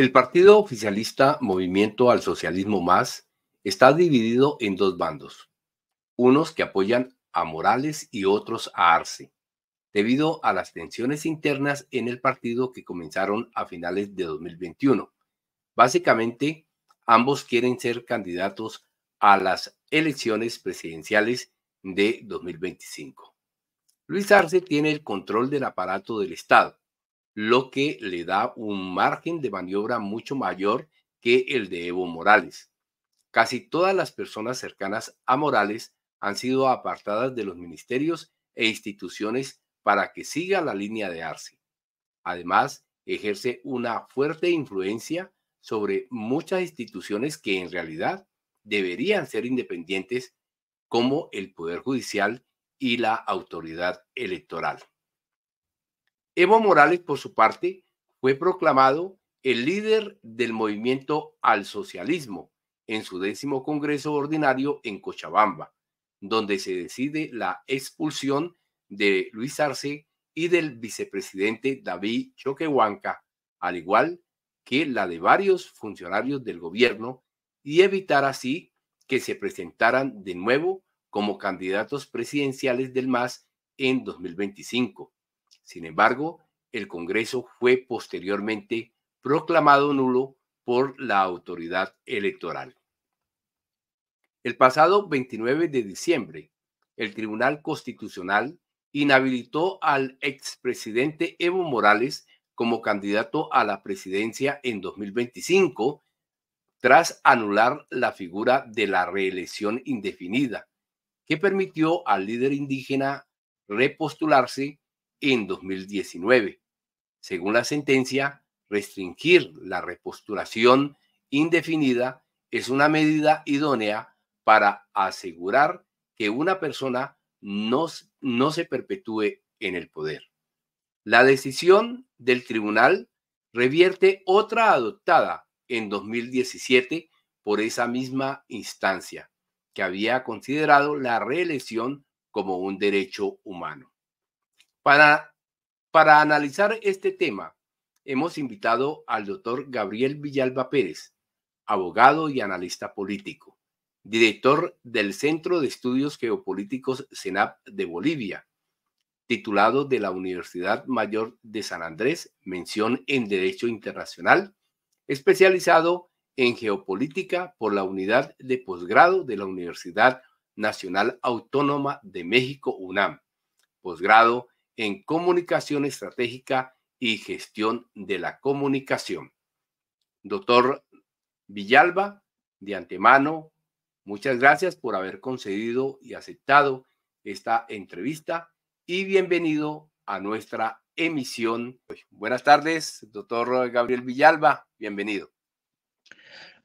El partido oficialista Movimiento al Socialismo Más está dividido en dos bandos, unos que apoyan a Morales y otros a Arce, debido a las tensiones internas en el partido que comenzaron a finales de 2021. Básicamente, ambos quieren ser candidatos a las elecciones presidenciales de 2025. Luis Arce tiene el control del aparato del Estado, lo que le da un margen de maniobra mucho mayor que el de Evo Morales. Casi todas las personas cercanas a Morales han sido apartadas de los ministerios e instituciones para que siga la línea de Arce. Además, ejerce una fuerte influencia sobre muchas instituciones que en realidad deberían ser independientes como el Poder Judicial y la autoridad electoral. Evo Morales, por su parte, fue proclamado el líder del movimiento al socialismo en su décimo Congreso Ordinario en Cochabamba, donde se decide la expulsión de Luis Arce y del vicepresidente David Choquehuanca, al igual que la de varios funcionarios del gobierno, y evitar así que se presentaran de nuevo como candidatos presidenciales del MAS en 2025. Sin embargo, el Congreso fue posteriormente proclamado nulo por la autoridad electoral. El pasado 29 de diciembre, el Tribunal Constitucional inhabilitó al expresidente Evo Morales como candidato a la presidencia en 2025 tras anular la figura de la reelección indefinida, que permitió al líder indígena repostularse en 2019. Según la sentencia, restringir la repostulación indefinida es una medida idónea para asegurar que una persona no, no se perpetúe en el poder. La decisión del tribunal revierte otra adoptada en 2017 por esa misma instancia, que había considerado la reelección como un derecho humano. Para, para analizar este tema, hemos invitado al doctor Gabriel Villalba Pérez, abogado y analista político, director del Centro de Estudios Geopolíticos CENAP de Bolivia, titulado de la Universidad Mayor de San Andrés, mención en Derecho Internacional, especializado en Geopolítica por la Unidad de Posgrado de la Universidad Nacional Autónoma de México, UNAM, posgrado en Comunicación Estratégica y Gestión de la Comunicación. Doctor Villalba, de antemano, muchas gracias por haber concedido y aceptado esta entrevista y bienvenido a nuestra emisión. Buenas tardes, doctor Gabriel Villalba, bienvenido.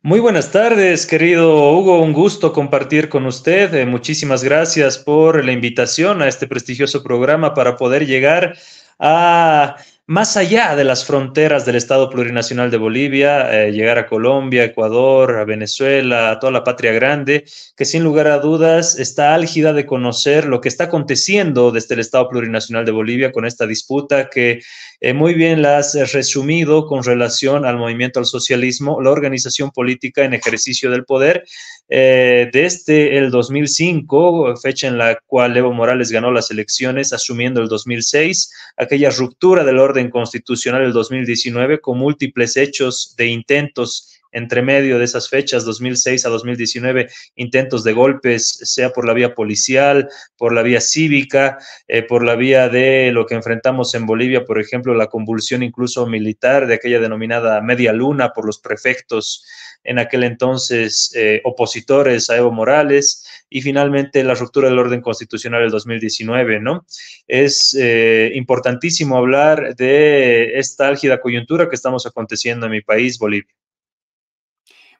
Muy buenas tardes, querido Hugo, un gusto compartir con usted. Eh, muchísimas gracias por la invitación a este prestigioso programa para poder llegar a más allá de las fronteras del Estado plurinacional de Bolivia, eh, llegar a Colombia, Ecuador, a Venezuela, a toda la patria grande, que sin lugar a dudas está álgida de conocer lo que está aconteciendo desde el Estado plurinacional de Bolivia con esta disputa que eh, muy bien la has resumido con relación al movimiento al socialismo, la organización política en ejercicio del poder eh, desde el 2005, fecha en la cual Evo Morales ganó las elecciones, asumiendo el 2006, aquella ruptura del orden constitucional del 2019 con múltiples hechos de intentos entre medio de esas fechas, 2006 a 2019, intentos de golpes, sea por la vía policial, por la vía cívica, eh, por la vía de lo que enfrentamos en Bolivia, por ejemplo, la convulsión incluso militar de aquella denominada media luna por los prefectos en aquel entonces eh, opositores a Evo Morales y finalmente la ruptura del orden constitucional del 2019, ¿no? Es eh, importantísimo hablar de esta álgida coyuntura que estamos aconteciendo en mi país, Bolivia.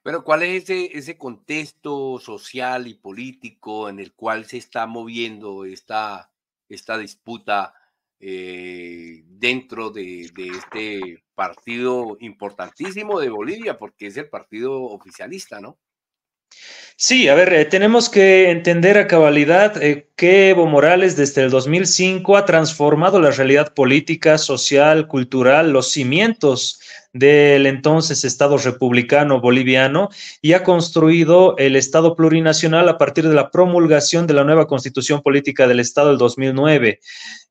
Pero ¿cuál es ese, ese contexto social y político en el cual se está moviendo esta, esta disputa eh, dentro de, este partido importantísimo de Bolivia, porque es el partido oficialista, ¿no? Sí, a ver, eh, tenemos que entender a cabalidad eh, que Evo Morales desde el 2005 ha transformado la realidad política, social, cultural, los cimientos del entonces Estado republicano boliviano y ha construido el Estado plurinacional a partir de la promulgación de la nueva constitución política del Estado del 2009.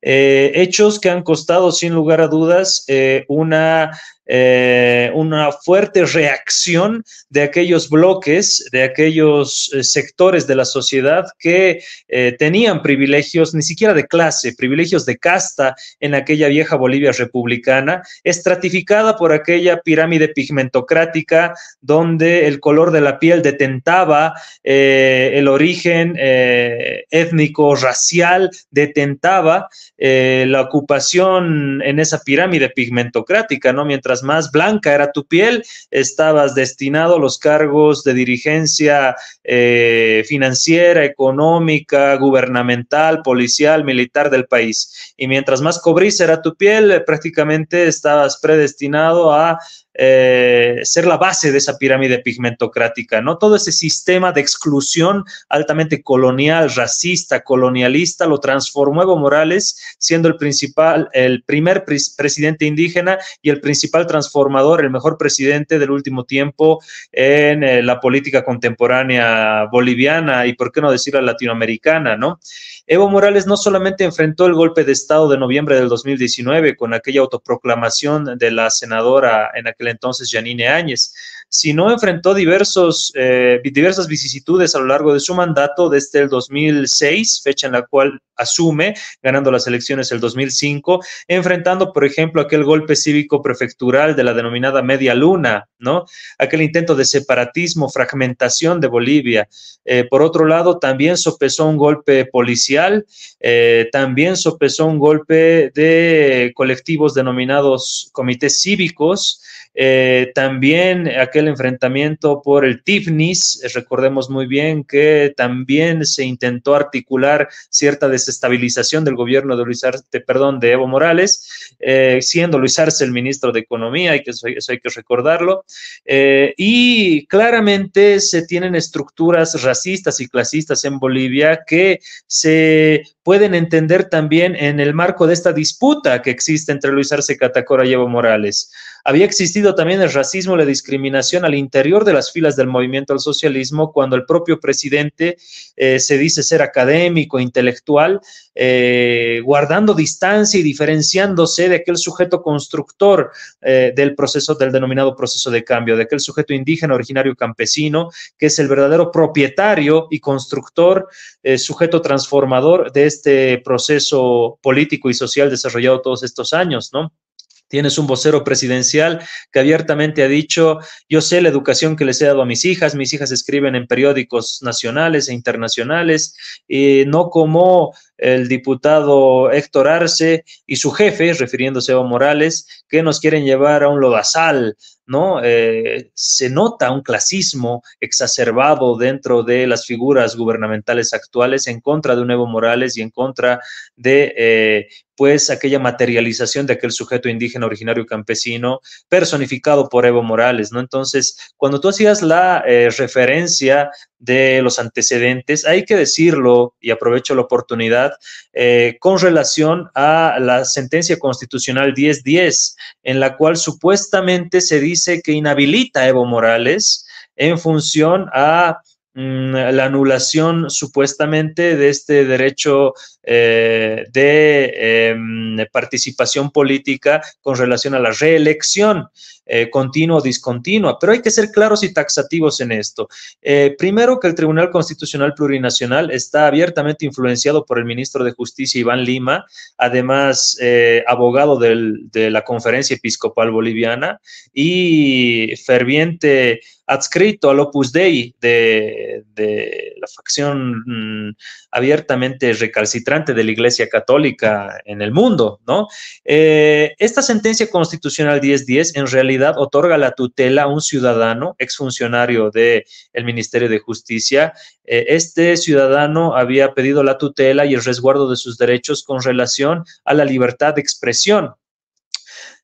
Eh, hechos que han costado sin lugar a dudas una eh, una fuerte reacción de aquellos bloques, de aquellos eh, sectores de la sociedad que eh, tenían privilegios, ni siquiera de clase, privilegios de casta en aquella vieja Bolivia republicana, estratificada por aquella pirámide pigmentocrática donde el color de la piel detentaba el origen étnico, racial, detentaba la ocupación en esa pirámide pigmentocrática, ¿no? Mientras más blanca era tu piel, estabas destinado a los cargos de dirigencia eh, financiera, económica, gubernamental, policial, militar del país. Y mientras más cobriza era tu piel, prácticamente estabas predestinado a eh, ser la base de esa pirámide pigmentocrática, ¿no? Todo ese sistema de exclusión altamente colonial, racista, colonialista, lo transformó Evo Morales, siendo el principal, el primer presidente indígena y el principal transformador, el mejor presidente del último tiempo en eh, la política contemporánea boliviana y, por qué no decirla, latinoamericana, ¿no? Evo Morales no solamente enfrentó el golpe de Estado de noviembre del 2019 con aquella autoproclamación de la senadora en aquel entonces, Janine Áñez, sino enfrentó diversos, eh, diversas vicisitudes a lo largo de su mandato desde el 2006, fecha en la cual asume, ganando las elecciones el 2005, enfrentando, por ejemplo, aquel golpe cívico prefectural de la denominada media luna, ¿no? Aquel intento de separatismo, fragmentación de Bolivia. Eh, por otro lado, también sopesó un golpe policial, eh, también sopesó un golpe de colectivos denominados comités cívicos, eh, también aquel enfrentamiento por el TIFNIS, recordemos muy bien que también se intentó articular cierta desestabilización del gobierno de Luis Arce, perdón, de Evo Morales, eh, siendo Luis Arce el ministro de Economía, y que eso, hay que recordarlo. Eh, y claramente se tienen estructuras racistas y clasistas en Bolivia que se pueden entender también en el marco de esta disputa que existe entre Luis Arce Catacora y Evo Morales. Había existido también el racismo y la discriminación al interior de las filas del movimiento al socialismo cuando el propio presidente eh, se dice ser académico, intelectual, eh, guardando distancia y diferenciándose de aquel sujeto constructor eh, del proceso, del denominado proceso de cambio, de aquel sujeto indígena, originario campesino, que es el verdadero propietario y constructor, sujeto transformador de este proceso político y social desarrollado todos estos años, ¿no? Tienes un vocero presidencial que abiertamente ha dicho, yo sé la educación que les he dado a mis hijas, mis hijas escriben en periódicos nacionales e internacionales, y no como el diputado Héctor Arce y su jefe, refiriéndose a Evo Morales, que nos quieren llevar a un lodazal, ¿no? Eh, se nota un clasismo exacerbado dentro de las figuras gubernamentales actuales en contra de un Evo Morales y en contra de eh, pues aquella materialización de aquel sujeto indígena originario campesino personificado por Evo Morales, ¿no? Entonces, cuando tú hacías la eh, referencia de los antecedentes, hay que decirlo, y aprovecho la oportunidad, eh, con relación a la sentencia constitucional 1010, en la cual supuestamente se dice que inhabilita a Evo Morales en función a mm, la anulación supuestamente de este derecho eh, de em, participación política con relación a la reelección eh, continua o discontinua. Pero hay que ser claros y taxativos en esto. Eh, primero, que el Tribunal Constitucional Plurinacional está abiertamente influenciado por el ministro de Justicia, Iván Lima, además abogado de la Conferencia Episcopal Boliviana y ferviente adscrito al Opus Dei de, la facción mm, abiertamente recalcitrante de la Iglesia Católica en el mundo, ¿no? Eh, esta sentencia constitucional 1010 en realidad otorga la tutela a un ciudadano, exfuncionario del el Ministerio de Justicia. Eh, este ciudadano había pedido la tutela y el resguardo de sus derechos con relación a la libertad de expresión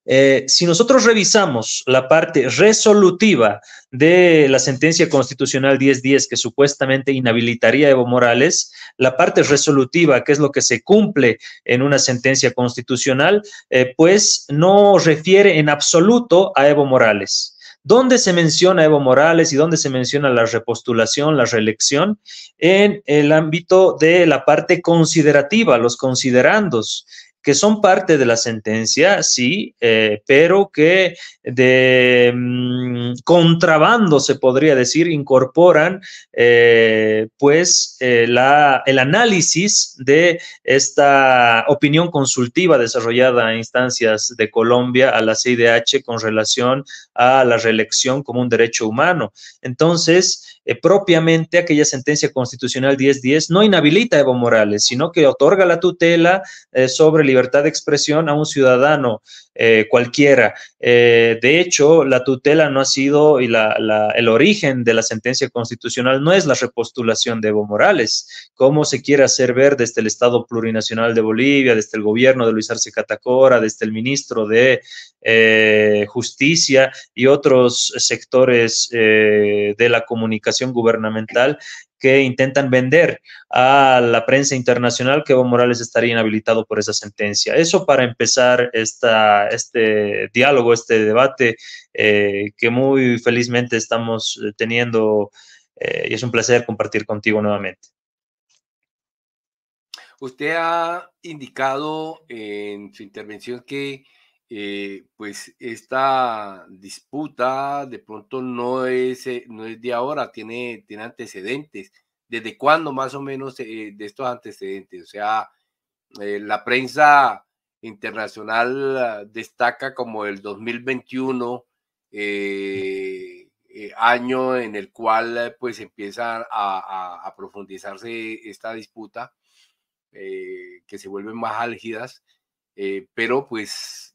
eh, si nosotros revisamos la parte resolutiva de la sentencia constitucional 1010 que supuestamente inhabilitaría a Evo Morales, la parte resolutiva, que es lo que se cumple en una sentencia constitucional, eh, pues no refiere en absoluto a Evo Morales. ¿Dónde se menciona Evo Morales y dónde se menciona la repostulación, la reelección? En el ámbito de la parte considerativa, los considerandos que son parte de la sentencia, sí, eh, pero que de mm, contrabando, se podría decir, incorporan eh, pues eh, la, el análisis de esta opinión consultiva desarrollada en instancias de Colombia a la CIDH con relación a la reelección como un derecho humano. Entonces, propiamente aquella sentencia constitucional 1010 no inhabilita a Evo Morales, sino que otorga la tutela sobre libertad de expresión a un ciudadano eh, cualquiera. de hecho, la tutela no ha sido y el origen de la sentencia constitucional no es la repostulación de Evo Morales, como se quiere hacer ver desde el Estado plurinacional de Bolivia, desde el gobierno de Luis Arce Catacora, desde el ministro de Justicia y otros sectores de la comunicación gubernamental que intentan vender a la prensa internacional que Evo Morales estaría inhabilitado por esa sentencia. Eso para empezar este diálogo, este debate eh, que muy felizmente estamos eh, teniendo eh, y es un placer compartir contigo nuevamente. Usted ha indicado en su intervención que eh, pues esta disputa de pronto no es, eh, no es de ahora, tiene, tiene antecedentes. ¿Desde cuándo más o menos eh, de estos antecedentes? O sea, la prensa internacional destaca como el 2021, año en el cual pues empieza a, a profundizarse esta disputa, que se vuelven más álgidas, pero pues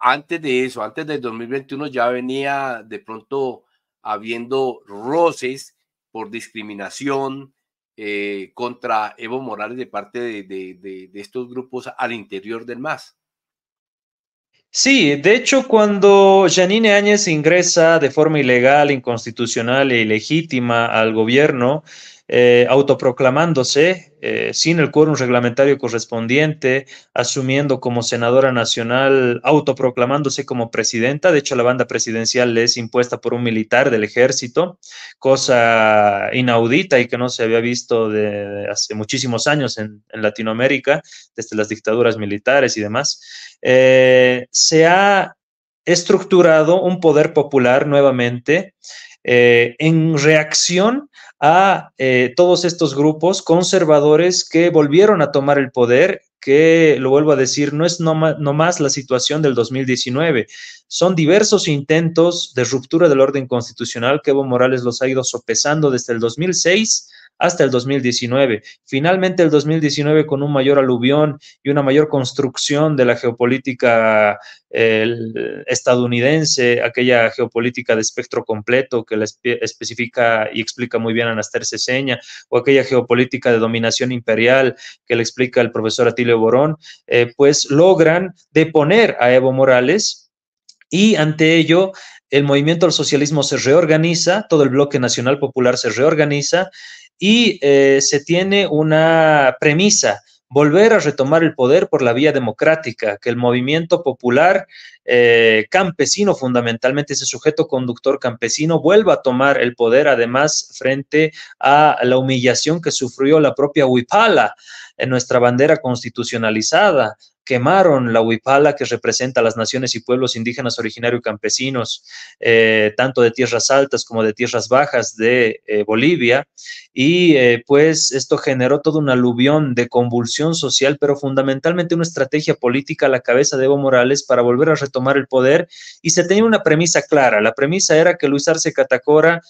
antes de eso, antes del 2021 ya venía de pronto habiendo roces por discriminación eh, contra Evo Morales de parte de, estos grupos al interior del MAS. Sí, de hecho, cuando Janine Áñez ingresa de forma ilegal, inconstitucional e ilegítima al gobierno, eh, autoproclamándose eh, sin el quórum reglamentario correspondiente, asumiendo como senadora nacional, autoproclamándose como presidenta. De hecho, la banda presidencial es impuesta por un militar del ejército, cosa inaudita y que no se había visto de hace muchísimos años en, Latinoamérica, desde las dictaduras militares y demás. Eh, se ha estructurado un poder popular nuevamente en reacción a eh, todos estos grupos conservadores que volvieron a tomar el poder, que, lo vuelvo a decir, no es no, más la situación del 2019, son diversos intentos de ruptura del orden constitucional que Evo Morales los ha ido sopesando desde el 2006 hasta el 2019. Finalmente, el 2019, con un mayor aluvión y una mayor construcción de la geopolítica estadounidense, aquella geopolítica de espectro completo que la especifica y explica muy bien Anastasia Ceseña, o aquella geopolítica de dominación imperial que le explica el profesor Atilio Borón, eh, pues logran deponer a Evo Morales y ante ello el movimiento del socialismo se reorganiza, todo el bloque nacional popular se reorganiza y eh, se tiene una premisa, volver a retomar el poder por la vía democrática, que el movimiento popular eh, campesino, fundamentalmente ese sujeto conductor campesino, vuelva a tomar el poder, además, frente a la humillación que sufrió la propia Huipala en nuestra bandera constitucionalizada, quemaron la huipala que representa a las naciones y pueblos indígenas originarios campesinos, eh, tanto de tierras altas como de tierras bajas de eh, Bolivia, y eh, pues esto generó todo un aluvión de convulsión social, pero fundamentalmente una estrategia política a la cabeza de Evo Morales para volver a retomar el poder, y se tenía una premisa clara, la premisa era que Luis Arce Catacora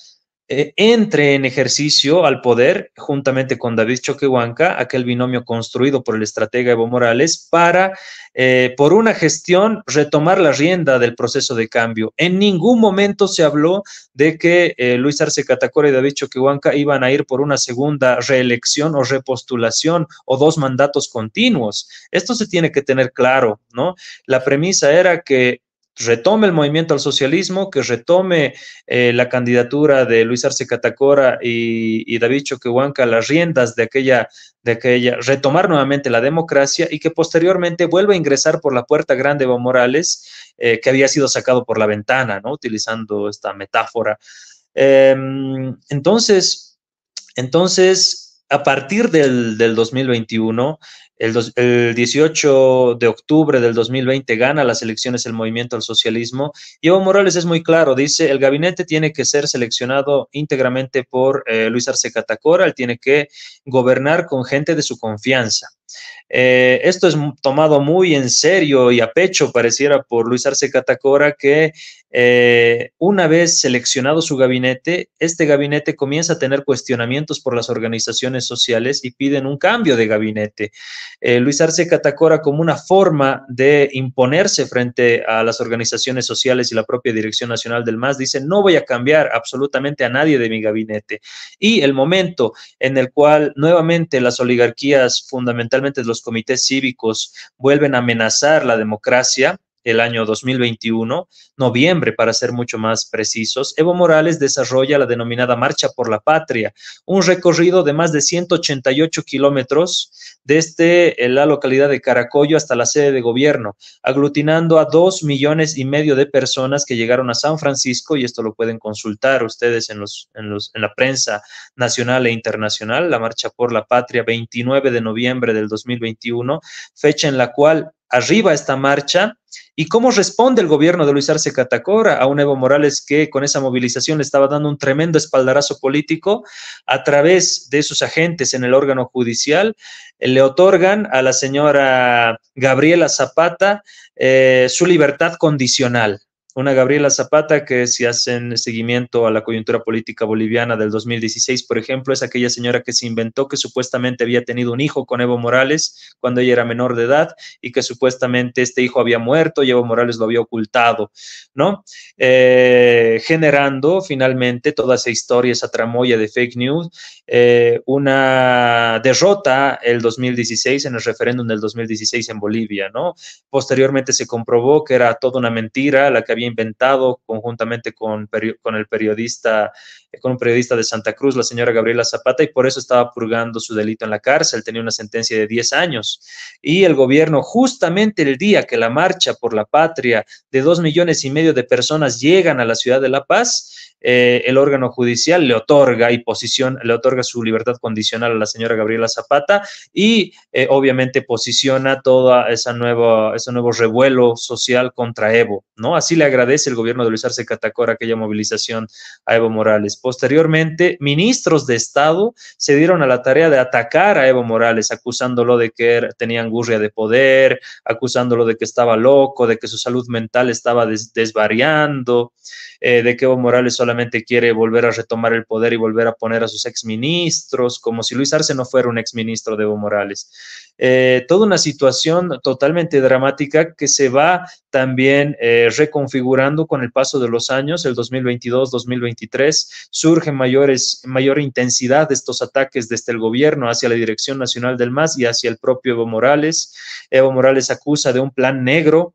eh, entre en ejercicio al poder juntamente con David Choquehuanca, aquel binomio construido por el estratega Evo Morales, para, eh, por una gestión, retomar la rienda del proceso de cambio. En ningún momento se habló de que eh, Luis Arce Catacora y David Choquehuanca iban a ir por una segunda reelección o repostulación o dos mandatos continuos. Esto se tiene que tener claro, ¿no? La premisa era que retome el movimiento al socialismo, que retome eh, la candidatura de Luis Arce Catacora y, David Choquehuanca las riendas de aquella, de aquella, retomar nuevamente la democracia y que posteriormente vuelva a ingresar por la puerta grande Evo Morales, eh, que había sido sacado por la ventana, ¿no? Utilizando esta metáfora. Em, entonces, entonces, a partir del, del 2021, el, 18 de octubre del 2020 gana las elecciones el movimiento al socialismo. Y Evo Morales es muy claro, dice, el gabinete tiene que ser seleccionado íntegramente por eh, Luis Arce Catacora, él tiene que gobernar con gente de su confianza. Eh, esto es tomado muy en serio y a pecho, pareciera, por Luis Arce Catacora, que eh, una vez seleccionado su gabinete, este gabinete comienza a tener cuestionamientos por las organizaciones sociales y piden un cambio de gabinete. Eh, Luis Arce Catacora, como una forma de imponerse frente a las organizaciones sociales y la propia Dirección Nacional del MAS, dice, no voy a cambiar absolutamente a nadie de mi gabinete. Y el momento en el cual nuevamente las oligarquías, los comités cívicos, vuelven a amenazar la democracia, el año 2021, noviembre para ser mucho más precisos, Evo Morales desarrolla la denominada Marcha por la Patria, un recorrido de más de 188 kilómetros desde la localidad de Caracollo hasta la sede de gobierno, aglutinando a dos millones y medio de personas que llegaron a San Francisco, y esto lo pueden consultar ustedes en, los, en, los, en la prensa nacional e internacional, la Marcha por la Patria, 29 de noviembre del 2021, fecha en la cual arriba esta marcha y cómo responde el gobierno de Luis Arce Catacora a un Evo Morales que con esa movilización le estaba dando un tremendo espaldarazo político a través de sus agentes en el órgano judicial, le otorgan a la señora Gabriela Zapata eh, su libertad condicional una Gabriela Zapata que si hacen seguimiento a la coyuntura política boliviana del 2016, por ejemplo, es aquella señora que se inventó que supuestamente había tenido un hijo con Evo Morales cuando ella era menor de edad y que supuestamente este hijo había muerto y Evo Morales lo había ocultado, ¿no? Eh, generando finalmente toda esa historia, esa tramoya de fake news, eh, una derrota el 2016 en el referéndum del 2016 en Bolivia, ¿no? Posteriormente se comprobó que era toda una mentira la que había inventado conjuntamente con, con el periodista, con un periodista de Santa Cruz, la señora Gabriela Zapata, y por eso estaba purgando su delito en la cárcel, tenía una sentencia de 10 años. Y el gobierno, justamente el día que la marcha por la patria de dos millones y medio de personas llegan a la ciudad de La Paz, eh, el órgano judicial le otorga y posición, le otorga su libertad condicional a la señora Gabriela Zapata y eh, obviamente posiciona todo esa ese nuevo revuelo social contra Evo, ¿no? Así le agradece el gobierno de Luis Arce Catacora aquella movilización a Evo Morales. Posteriormente, ministros de Estado se dieron a la tarea de atacar a Evo Morales, acusándolo de que tenía angurria de poder, acusándolo de que estaba loco, de que su salud mental estaba desvariando. Eh, de que Evo Morales quiere volver a retomar el poder y volver a poner a sus exministros, como si Luis Arce no fuera un exministro de Evo Morales. Eh, toda una situación totalmente dramática que se va también eh, reconfigurando con el paso de los años, el 2022-2023, surge mayores, mayor intensidad de estos ataques desde el gobierno hacia la Dirección Nacional del MAS y hacia el propio Evo Morales. Evo Morales acusa de un plan negro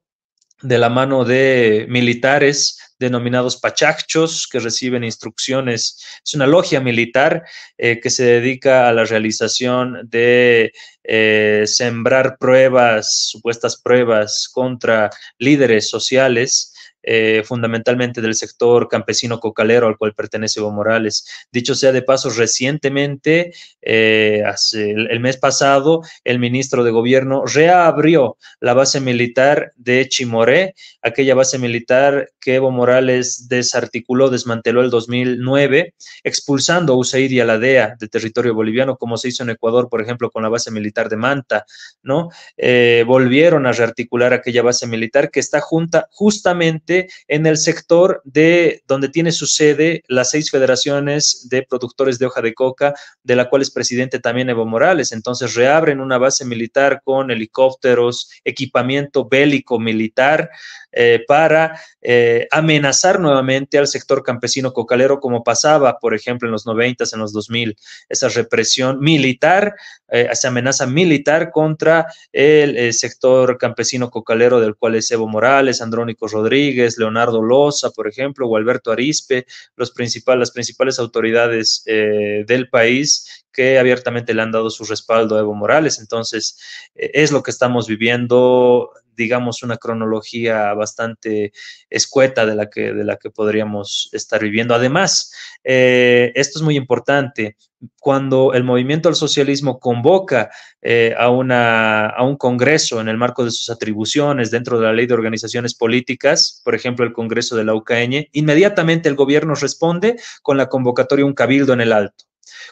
de la mano de militares denominados pachachos, que reciben instrucciones. Es una logia militar eh, que se dedica a la realización de eh, sembrar pruebas, supuestas pruebas contra líderes sociales eh, fundamentalmente del sector campesino cocalero al cual pertenece Evo Morales. Dicho sea de paso, recientemente, eh, el, mes pasado, el ministro de Gobierno reabrió la base militar de Chimoré, aquella base militar que Evo Morales desarticuló, desmanteló el 2009, expulsando a USAID y a la DEA de territorio boliviano, como se hizo en Ecuador, por ejemplo, con la base militar de Manta, ¿no? Eh, volvieron a rearticular aquella base militar que está junta justamente en el sector de donde tiene su sede las seis federaciones de productores de hoja de coca, de la cual es presidente también Evo Morales. Entonces reabren una base militar con helicópteros, equipamiento bélico militar eh, para eh, amenazar nuevamente al sector campesino cocalero como pasaba, por ejemplo, en los 90, en los 2000, esa represión militar, eh, esa amenaza militar contra el, sector campesino cocalero del cual es Evo Morales, Andrónico Rodríguez, Leonardo Loza, por ejemplo, o Alberto Arispe, las principales autoridades del país que abiertamente le han dado su respaldo a Evo Morales. Entonces, es lo que estamos viviendo digamos, una cronología bastante escueta de la que, de la que podríamos estar viviendo. Además, eh, esto es muy importante, cuando el movimiento al socialismo convoca eh, a, una, a un congreso en el marco de sus atribuciones dentro de la ley de organizaciones políticas, por ejemplo, el Congreso de la UCAN, inmediatamente el gobierno responde con la convocatoria un cabildo en el alto.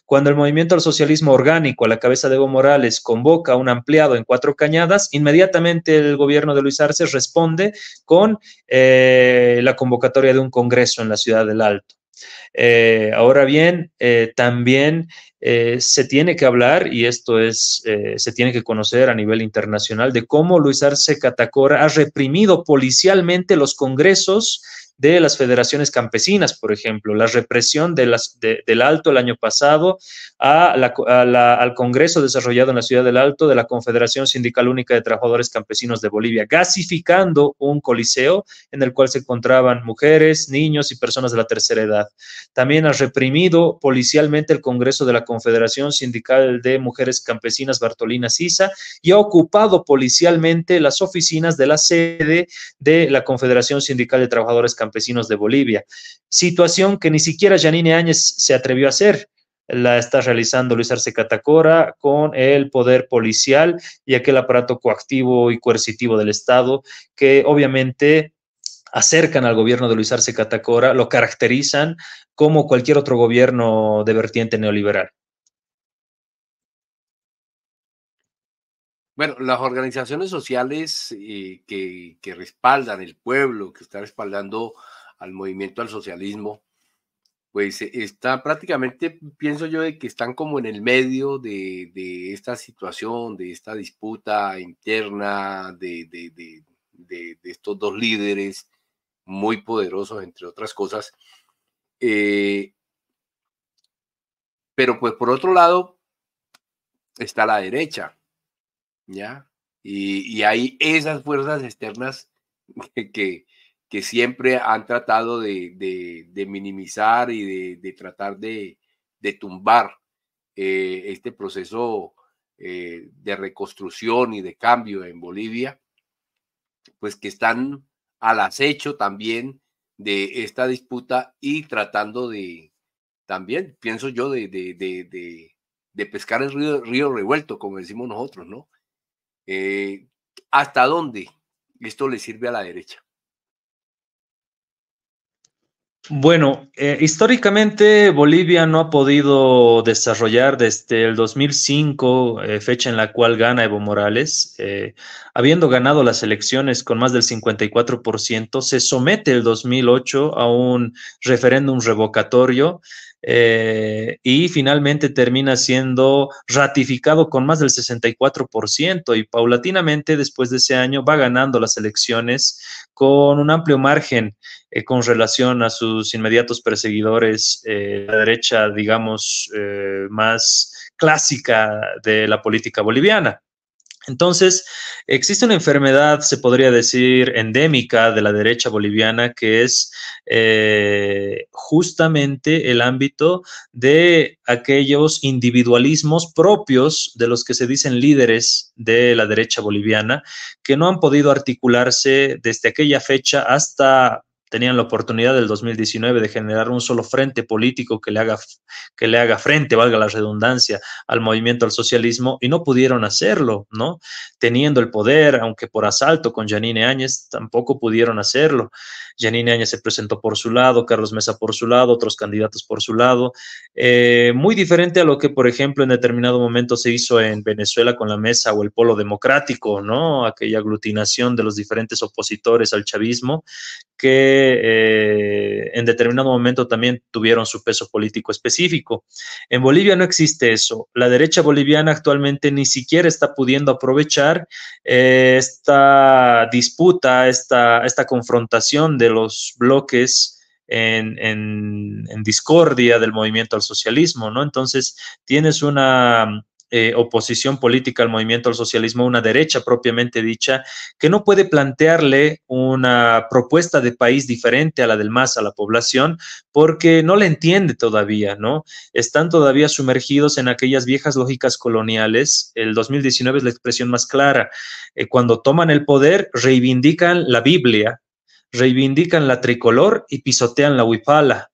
Cuando el movimiento al socialismo orgánico a la cabeza de Evo Morales convoca a un ampliado en Cuatro Cañadas, inmediatamente el gobierno de Luis Arce responde con eh, la convocatoria de un congreso en la ciudad del Alto. Eh, ahora bien, eh, también se tiene que hablar, y esto es, se tiene que conocer a nivel internacional, de cómo Luis Arce Catacora ha reprimido policialmente los congresos de las federaciones campesinas, por ejemplo, la represión del Alto el año pasado al Congreso desarrollado en la Ciudad del Alto de la Confederación Sindical Única de Trabajadores Campesinos de Bolivia, gasificando un coliseo en el cual se encontraban mujeres, niños y personas de la tercera edad. También ha reprimido policialmente el Congreso de la Confederación Sindical de Mujeres Campesinas Bartolina Sisa y ha ocupado policialmente las oficinas de la sede de la Confederación Sindical de Trabajadores Campesinos campesinos de Bolivia. Situación que ni siquiera Janine Áñez se atrevió a hacer. La está realizando Luis Arce Catacora con el poder policial y aquel aparato coactivo y coercitivo del Estado que obviamente acercan al gobierno de Luis Arce Catacora, lo caracterizan como cualquier otro gobierno de vertiente neoliberal. Bueno, las organizaciones sociales eh, que, respaldan el pueblo, que están respaldando al movimiento al socialismo, pues eh, está prácticamente, pienso yo, de que están como en el medio de, esta situación, de esta disputa interna de, de, estos dos líderes muy poderosos, entre otras cosas. Eh, pero pues por otro lado está la derecha, ¿ya? Y, hay esas fuerzas externas que, que, siempre han tratado de, minimizar y de, tratar de, tumbar eh, este proceso eh, de reconstrucción y de cambio en Bolivia, pues que están al acecho también de esta disputa y tratando de, también, pienso yo, de, de, pescar el río, río revuelto, como decimos nosotros, ¿no? Eh, ¿Hasta dónde esto le sirve a la derecha? Bueno, eh, históricamente Bolivia no ha podido desarrollar desde el 2005, eh, fecha en la cual gana Evo Morales, habiendo ganado las elecciones con más del 54%, se somete el 2008 a un referéndum revocatorio eh, y finalmente termina siendo ratificado con más del 64% y paulatinamente después de ese año va ganando las elecciones con un amplio margen eh, con relación a sus inmediatos perseguidores, eh, la derecha, digamos, más clásica de la política boliviana. Entonces, existe una enfermedad, se podría decir, endémica de la derecha boliviana, que es eh, justamente el ámbito de aquellos individualismos propios de los que se dicen líderes de la derecha boliviana, que no han podido articularse desde aquella fecha hasta tenían la oportunidad del 2019 de generar un solo frente político que le haga, que le haga frente, valga la redundancia, al movimiento al socialismo y no pudieron hacerlo, ¿no? Teniendo el poder, aunque por asalto con Janine Áñez, tampoco pudieron hacerlo. Janine Áñez se presentó por su lado, Carlos Mesa por su lado, otros candidatos por su lado. Eh, muy diferente a lo que, por ejemplo, en determinado momento se hizo en Venezuela con la Mesa o el Polo Democrático, ¿no? Aquella aglutinación de los diferentes opositores al chavismo que eh, en determinado momento también tuvieron su peso político específico. En Bolivia no existe eso. La derecha boliviana actualmente ni siquiera está pudiendo aprovechar eh, esta disputa, esta, esta confrontación de los bloques en, en, discordia del movimiento al socialismo, ¿no? Entonces, tienes una eh, oposición política al movimiento al socialismo, una derecha propiamente dicha, que no puede plantearle una propuesta de país diferente a la del MAS a la población, porque no le entiende todavía, ¿no? Están todavía sumergidos en aquellas viejas lógicas coloniales. El 2019 es la expresión más clara. Eh, cuando toman el poder, reivindican la Biblia, reivindican la tricolor y pisotean la huipala.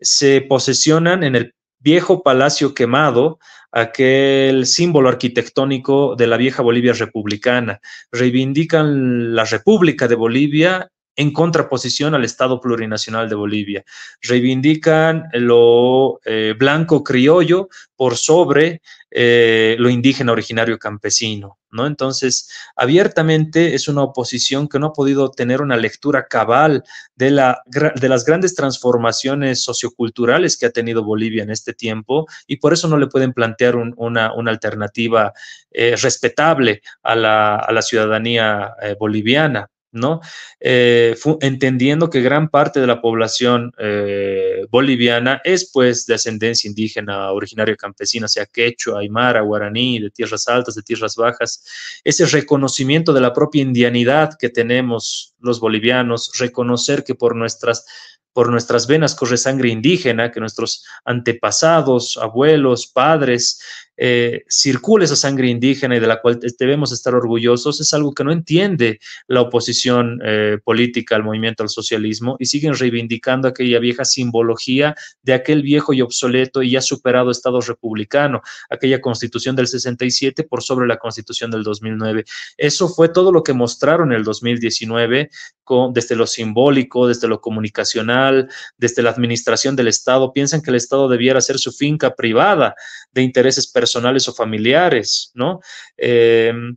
Se posesionan en el viejo palacio quemado, aquel símbolo arquitectónico de la vieja Bolivia republicana. Reivindican la República de Bolivia en contraposición al Estado plurinacional de Bolivia. Reivindican lo eh, blanco criollo por sobre eh, lo indígena originario campesino, ¿no? Entonces, abiertamente es una oposición que no ha podido tener una lectura cabal de, la, de las grandes transformaciones socioculturales que ha tenido Bolivia en este tiempo y por eso no le pueden plantear una, alternativa eh, respetable a la, ciudadanía boliviana. ¿No? Eh, entendiendo que gran parte de la población eh, boliviana es pues de ascendencia indígena, originaria campesina, sea quechua, aymara, guaraní, de tierras altas, de tierras bajas, ese reconocimiento de la propia indianidad que tenemos los bolivianos, reconocer que por nuestras por nuestras venas corre sangre indígena, que nuestros antepasados, abuelos, padres, eh, circula esa sangre indígena y de la cual debemos estar orgullosos, es algo que no entiende la oposición eh, política al movimiento al socialismo y siguen reivindicando aquella vieja simbología de aquel viejo y obsoleto y ya superado Estado republicano, aquella constitución del 67 por sobre la constitución del 2009. Eso fue todo lo que mostraron en el 2019 con, desde lo simbólico, desde lo comunicacional, desde la administración del Estado. Piensan que el Estado debiera ser su finca privada de intereses personales o familiares, ¿no? Em,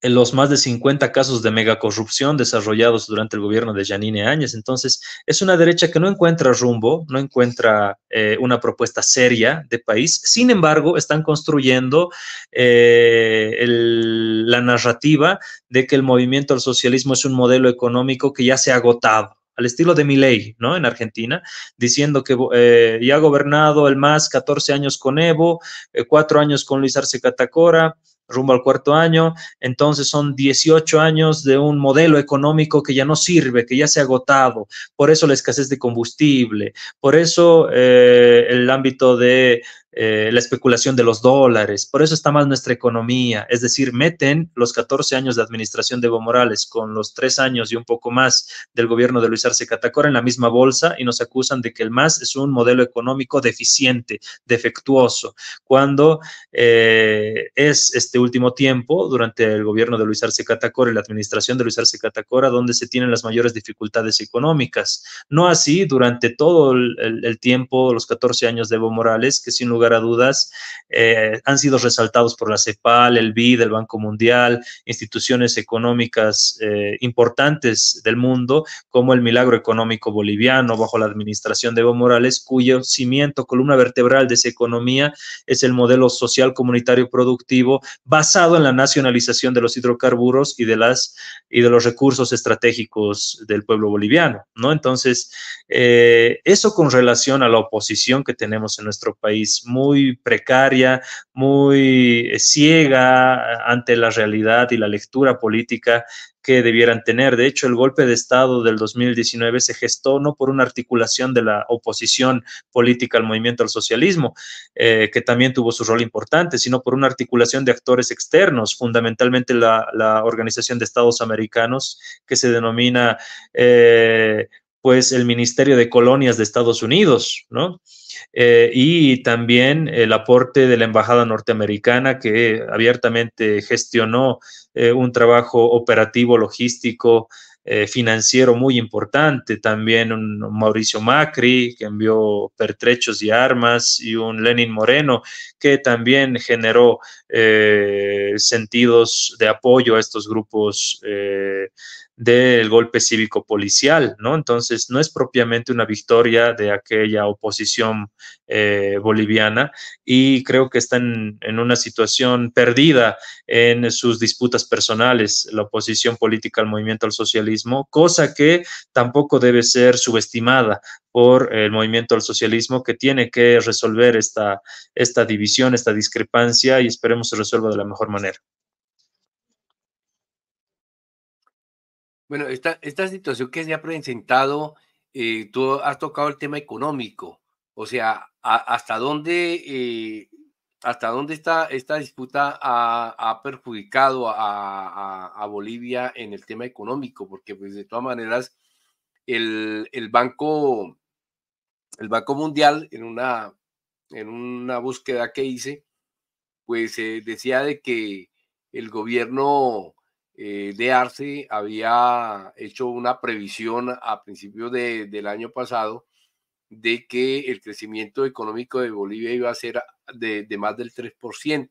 en los más de 50 casos de megacorrupción desarrollados durante el gobierno de Janine Áñez. Entonces, es una derecha que no encuentra rumbo, no encuentra eh, una propuesta seria de país. Sin embargo, están construyendo eh, la narrativa de que el movimiento al socialismo es un modelo económico que ya se ha agotado al estilo de Milei, ¿no? En Argentina, diciendo que eh, ya ha gobernado el MAS 14 años con Evo, eh, cuatro años con Luis Arce Catacora, rumbo al cuarto año, entonces son 18 años de un modelo económico que ya no sirve, que ya se ha agotado, por eso la escasez de combustible, por eso eh, el ámbito de eh, la especulación de los dólares. Por eso está mal nuestra economía. Es decir, meten los 14 años de administración de Evo Morales con los tres años y un poco más del gobierno de Luis Arce Catacora en la misma bolsa y nos acusan de que el MAS es un modelo económico deficiente, defectuoso, cuando eh, es este último tiempo, durante el gobierno de Luis Arce Catacora y la administración de Luis Arce Catacora, donde se tienen las mayores dificultades económicas. No así durante todo el, tiempo, los 14 años de Evo Morales, que sin lugar a dudas, eh, han sido resaltados por la CEPAL, el BID, el Banco Mundial, instituciones económicas eh, importantes del mundo, como el milagro económico boliviano bajo la administración de Evo Morales, cuyo cimiento, columna vertebral de esa economía es el modelo social comunitario productivo basado en la nacionalización de los hidrocarburos y de, las, y de los recursos estratégicos del pueblo boliviano, ¿no? Entonces, eh, eso con relación a la oposición que tenemos en nuestro país, muy precaria, muy eh, ciega ante la realidad y la lectura política que debieran tener. De hecho, el golpe de Estado del 2019 se gestó no por una articulación de la oposición política al movimiento al socialismo, eh, que también tuvo su rol importante, sino por una articulación de actores externos, fundamentalmente la, Organización de Estados Americanos, que se denomina eh, pues el Ministerio de Colonias de Estados Unidos, ¿no? Eh, y también el aporte de la Embajada norteamericana que abiertamente gestionó eh, un trabajo operativo, logístico, eh, financiero muy importante, también un Mauricio Macri que envió pertrechos y armas y un Lenin Moreno que también generó sentidos de apoyo a estos grupos del golpe cívico policial, ¿no? Entonces, no es propiamente una victoria de aquella oposición eh, boliviana y creo que están en una situación perdida en sus disputas personales, la oposición política al movimiento al socialismo, cosa que tampoco debe ser subestimada por el movimiento al socialismo que tiene que resolver esta, esta división, esta discrepancia y esperemos se resuelva de la mejor manera. Bueno, esta, esta situación que se ha presentado, eh, tú has tocado el tema económico, o sea, hasta dónde, eh, hasta dónde está esta disputa ha, perjudicado a, Bolivia en el tema económico, porque pues de todas maneras el, banco, el Banco Mundial en una, en una búsqueda que hice, pues eh, decía de que el gobierno eh, de Arce había hecho una previsión a principios del año pasado de que el crecimiento económico de Bolivia iba a ser de, más del 3%.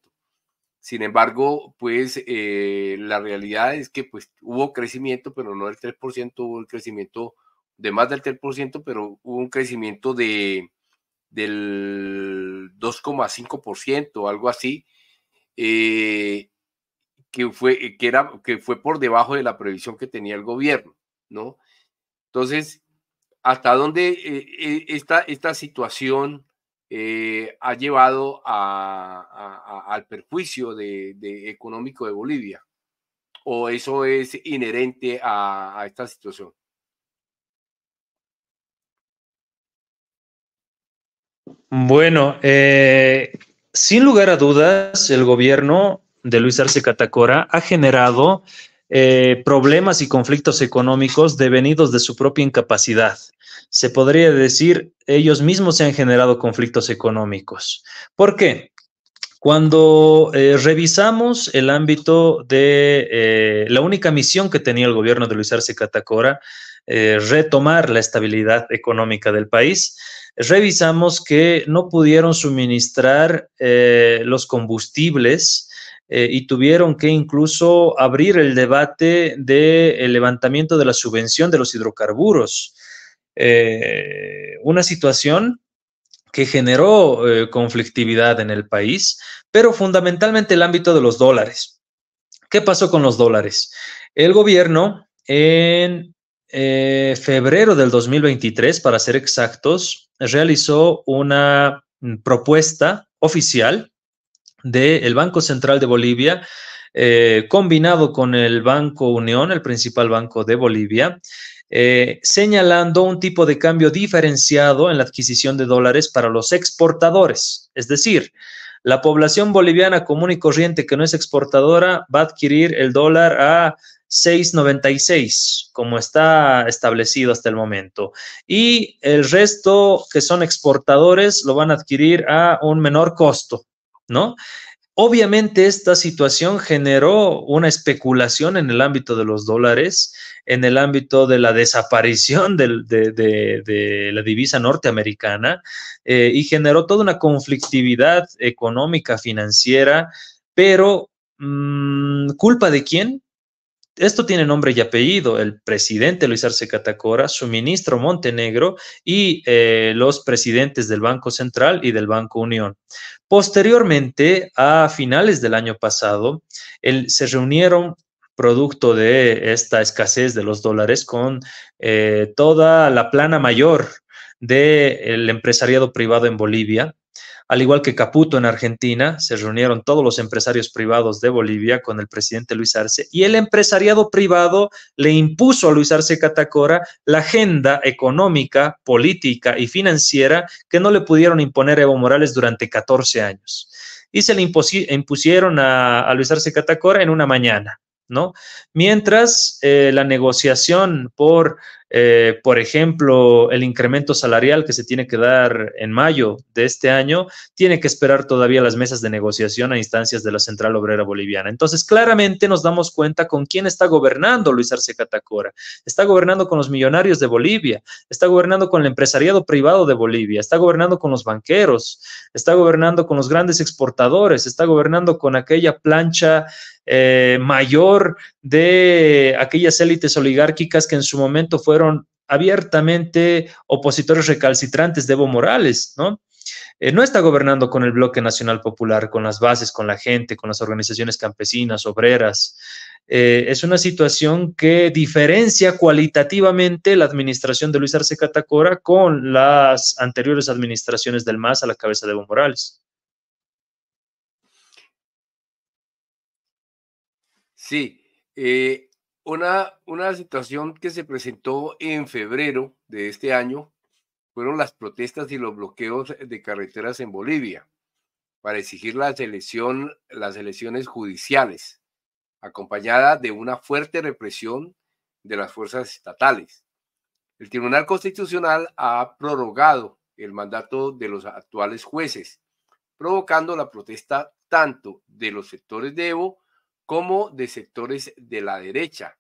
Sin embargo, pues eh, la realidad es que pues, hubo crecimiento, pero no del 3%, hubo el crecimiento de más del 3%, pero hubo un crecimiento de, del 2,5% o algo así. Eh, que fue, que, era, que fue por debajo de la previsión que tenía el gobierno, ¿no? Entonces, ¿hasta dónde eh, eh, esta, esta situación eh, ha llevado al perjuicio de, económico de Bolivia? ¿O eso es inherente a, esta situación? Bueno, sin lugar a dudas, el gobierno de Luis Arce Catacora ha generado eh, problemas y conflictos económicos devenidos de su propia incapacidad. Se podría decir, ellos mismos se han generado conflictos económicos. ¿Por qué? Cuando eh, revisamos el ámbito de eh, la única misión que tenía el gobierno de Luis Arce Catacora, retomar la estabilidad económica del país, revisamos que no pudieron suministrar los combustibles eh, y tuvieron que incluso abrir el debate del levantamiento de la subvención de los hidrocarburos. Eh, una situación que generó eh, conflictividad en el país, pero fundamentalmente el ámbito de los dólares. ¿Qué pasó con los dólares? El gobierno en febrero del 2023, para ser exactos, realizó una mm, propuesta oficial del Banco Central de Bolivia, eh, combinado con el Banco Unión, el principal banco de Bolivia, eh, señalando un tipo de cambio diferenciado en la adquisición de dólares para los exportadores. Es decir, la población boliviana común y corriente que no es exportadora va a adquirir el dólar a 6.96, como está establecido hasta el momento. Y el resto que son exportadores lo van a adquirir a un menor costo, ¿no? Obviamente esta situación generó una especulación en el ámbito de los dólares, en el ámbito de la desaparición de, la divisa norteamericana eh, y generó toda una conflictividad económica, financiera, pero mm, ¿culpa de quién? Esto tiene nombre y apellido, el presidente Luis Arce Catacora, su ministro Montenegro y eh, los presidentes del Banco Central y del Banco Unión. Posteriormente, a finales del año pasado, se reunieron producto de esta escasez de los dólares con eh, toda la plana mayor del empresariado privado en Bolivia, al igual que Caputo en Argentina, se reunieron todos los empresarios privados de Bolivia con el presidente Luis Arce y el empresariado privado le impuso a Luis Arce Catacora la agenda económica, política y financiera que no le pudieron imponer Evo Morales durante 14 años. Y se le impusieron a, Luis Arce Catacora en una mañana. ¿no? Mientras eh, la negociación por eh, por ejemplo, el incremento salarial que se tiene que dar en mayo de este año, tiene que esperar todavía las mesas de negociación a instancias de la Central Obrera Boliviana. Entonces, claramente nos damos cuenta con quién está gobernando Luis Arce Catacora. Está gobernando con los millonarios de Bolivia, está gobernando con el empresariado privado de Bolivia, está gobernando con los banqueros, está gobernando con los grandes exportadores, está gobernando con aquella plancha eh, mayor de aquellas élites oligárquicas que en su momento fueron abiertamente opositores recalcitrantes de Evo Morales, ¿no? Eh, no está gobernando con el bloque nacional popular, con las bases, con la gente, con las organizaciones campesinas, obreras. Eh, es una situación que diferencia cualitativamente la administración de Luis Arce Catacora con las anteriores administraciones del MAS a la cabeza de Evo Morales. Sí, eh, una, una situación que se presentó en febrero de este año fueron las protestas y los bloqueos de carreteras en Bolivia para exigir las elecciones judiciales, acompañada de una fuerte represión de las fuerzas estatales. El Tribunal Constitucional ha prorrogado el mandato de los actuales jueces, provocando la protesta tanto de los sectores de Evo como de sectores de la derecha.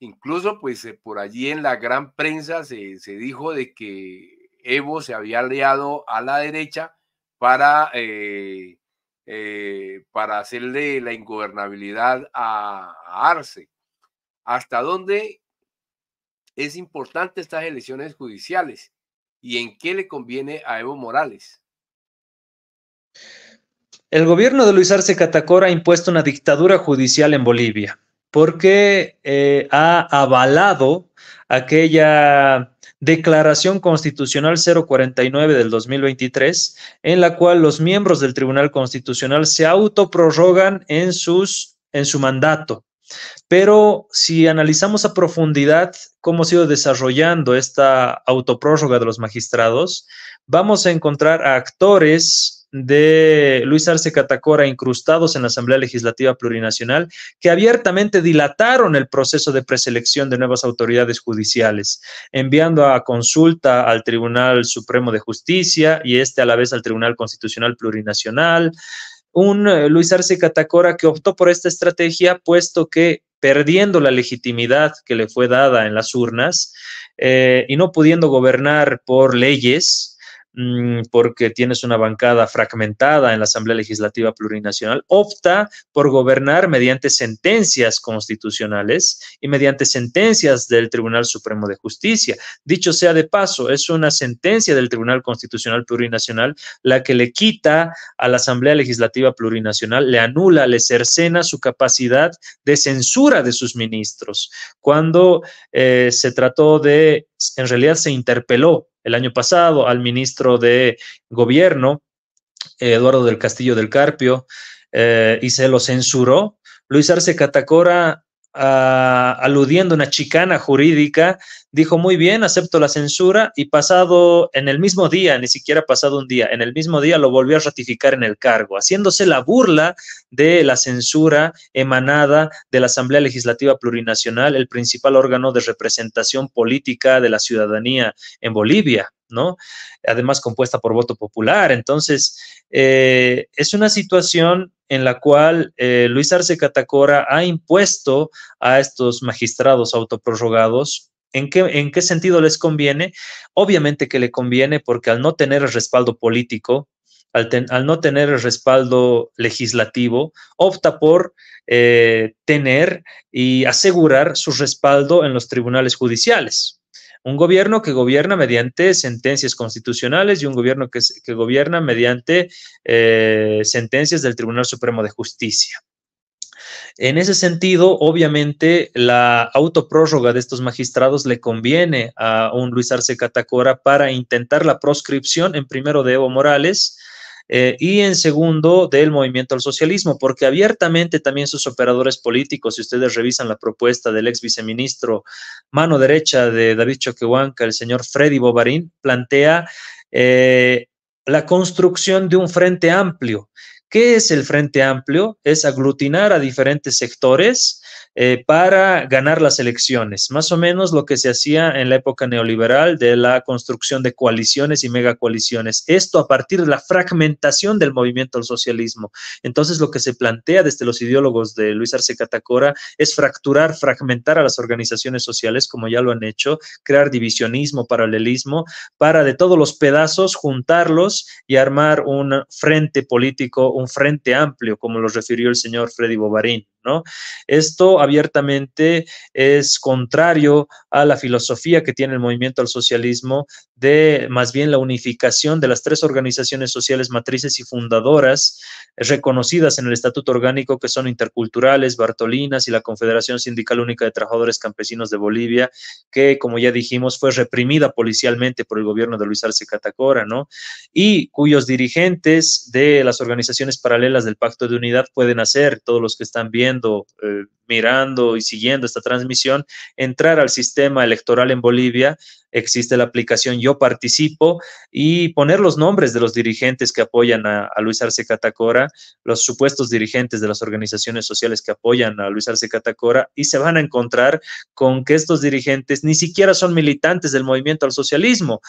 Incluso, pues eh, por allí en la gran prensa se, dijo de que Evo se había aliado a la derecha para, eh, eh, para hacerle la ingobernabilidad a, a Arce. ¿Hasta dónde es importante estas elecciones judiciales? ¿Y en qué le conviene a Evo Morales? El gobierno de Luis Arce Catacora ha impuesto una dictadura judicial en Bolivia porque eh, ha avalado aquella Declaración Constitucional 049 del 2023, en la cual los miembros del Tribunal Constitucional se autoprorrogan en, sus, en su mandato. Pero si analizamos a profundidad cómo se ha ido desarrollando esta autoprórroga de los magistrados, vamos a encontrar a actores de Luis Arce Catacora incrustados en la Asamblea Legislativa Plurinacional que abiertamente dilataron el proceso de preselección de nuevas autoridades judiciales, enviando a consulta al Tribunal Supremo de Justicia y este a la vez al Tribunal Constitucional Plurinacional. Un eh, Luis Arce Catacora que optó por esta estrategia puesto que perdiendo la legitimidad que le fue dada en las urnas eh, y no pudiendo gobernar por leyes, porque tienes una bancada fragmentada en la Asamblea Legislativa Plurinacional, opta por gobernar mediante sentencias constitucionales y mediante sentencias del Tribunal Supremo de Justicia. Dicho sea de paso, es una sentencia del Tribunal Constitucional Plurinacional la que le quita a la Asamblea Legislativa Plurinacional, le anula, le cercena su capacidad de censura de sus ministros. Cuando eh, se trató de, en realidad se interpeló el año pasado al ministro de Gobierno, Eduardo del Castillo del Carpio, eh, y se lo censuró. Luis Arce Catacora, aludiendo a una chicana jurídica, dijo muy bien, acepto la censura y pasado en el mismo día, ni siquiera pasado un día, en el mismo día lo volvió a ratificar en el cargo, haciéndose la burla de la censura emanada de la Asamblea Legislativa Plurinacional, el principal órgano de representación política de la ciudadanía en Bolivia. ¿No? Además compuesta por voto popular. Entonces, eh, es una situación en la cual eh, Luis Arce Catacora ha impuesto a estos magistrados autoprorrogados ¿En qué, ¿En qué sentido les conviene? Obviamente que le conviene porque al no tener el respaldo político, al, no tener el respaldo legislativo, opta por eh, tener y asegurar su respaldo en los tribunales judiciales. Un gobierno que gobierna mediante sentencias constitucionales y un gobierno que, gobierna mediante eh, sentencias del Tribunal Supremo de Justicia. En ese sentido, obviamente, la autoprórroga de estos magistrados le conviene a un Luis Arce Catacora para intentar la proscripción, en primero de Evo Morales, eh, y en segundo del movimiento al socialismo, porque abiertamente también sus operadores políticos, si ustedes revisan la propuesta del ex viceministro mano derecha de David Choquehuanca, el señor Freddy Bobarín, plantea eh, la construcción de un frente amplio ¿Qué es el Frente Amplio? Es aglutinar a diferentes sectores eh, para ganar las elecciones, más o menos lo que se hacía en la época neoliberal de la construcción de coaliciones y megacoaliciones. Esto a partir de la fragmentación del movimiento al socialismo. Entonces, lo que se plantea desde los ideólogos de Luis Arce Catacora es fracturar, fragmentar a las organizaciones sociales, como ya lo han hecho, crear divisionismo, paralelismo, para de todos los pedazos juntarlos y armar un frente político, un frente amplio, como lo refirió el señor Freddy Bovarín. ¿No? Esto abiertamente es contrario a la filosofía que tiene el movimiento al socialismo de más bien la unificación de las tres organizaciones sociales matrices y fundadoras reconocidas en el Estatuto Orgánico que son interculturales, Bartolinas y la Confederación Sindical Única de Trabajadores Campesinos de Bolivia, que como ya dijimos fue reprimida policialmente por el gobierno de Luis Arce Catacora, ¿no? Y cuyos dirigentes de las organizaciones paralelas del Pacto de Unidad pueden hacer, todos los que están viendo, eh, mirando y siguiendo esta transmisión, entrar al sistema electoral en Bolivia existe la aplicación Yo Participo y poner los nombres de los dirigentes que apoyan a, Luis Arce Catacora, los supuestos dirigentes de las organizaciones sociales que apoyan a Luis Arce Catacora y se van a encontrar con que estos dirigentes ni siquiera son militantes del movimiento al socialismo.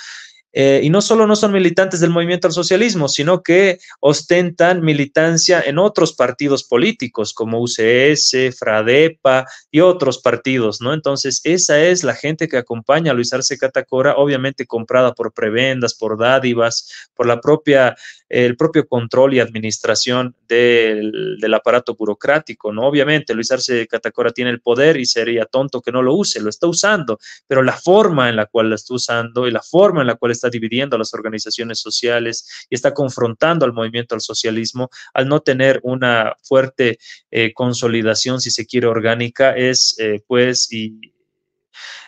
Eh, y no solo no son militantes del movimiento al socialismo, sino que ostentan militancia en otros partidos políticos como UCS, Fradepa y otros partidos, ¿no? Entonces, esa es la gente que acompaña a Luis Arce Catacora, obviamente comprada por prebendas, por dádivas, por la propia el propio control y administración del, aparato burocrático, ¿no? Obviamente, Luis Arce Catacora tiene el poder y sería tonto que no lo use, lo está usando, pero la forma en la cual lo está usando y la forma en la cual está dividiendo a las organizaciones sociales y está confrontando al movimiento al socialismo, al no tener una fuerte eh, consolidación, si se quiere, orgánica, es eh, pues y